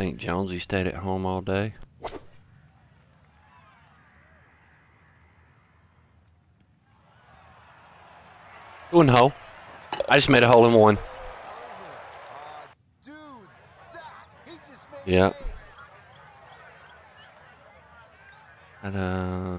think Jonesy stayed at home all day. Go hole. I just made a hole in one. Yeah. And, uh,